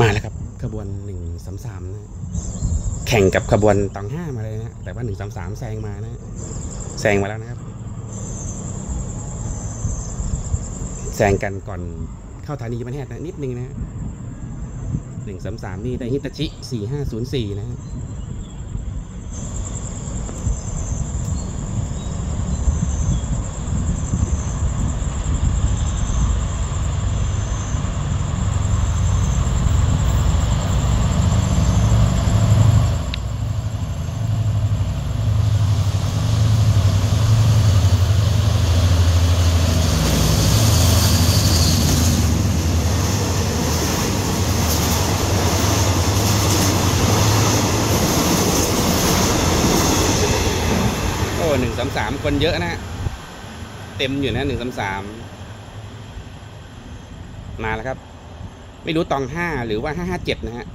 มาแล้วครับขบวนหนึ่งสามสามนะแข่งกับขบวนตองห้ามาเลยนะแต่ว่าหนึ่งสามสามแซงมานะแซงมาแล้วนะครับแซงกันก่อนเข้าฐานีประเทศนะนิดนึงนะหนึ่งสามสามนี่ได้ฮิตาชิสี่ห้าศูนย์สี่นะ ฮะโอ้หนึ่งสามสามคนเยอะนะฮะเต็มอยู่นะหนึ่งสามสามมาแล้วครับ ไม่รู้ตองห้าหรือว่าห้าห้าเจ็ดนะฮะ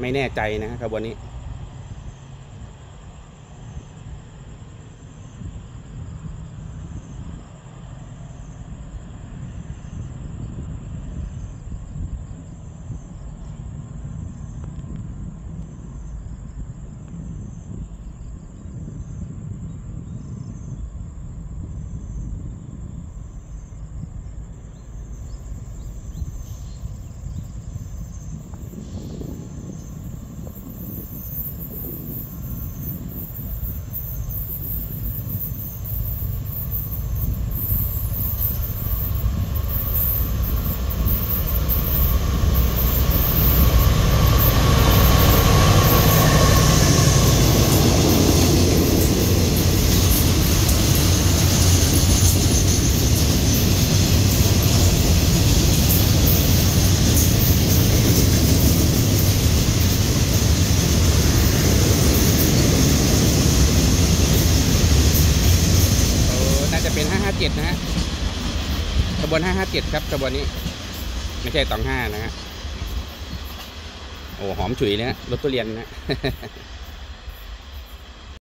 ไม่แน่ใจนะฮะขบวนนี้ โอ้น่าจะ เป็น 557 นะฮะขบวน 557 ครับขบวนนี้ ไม่ใช่ตองห้านะฮะ โอ้หอมฉุยเลยฮะรถตุเรียนนะ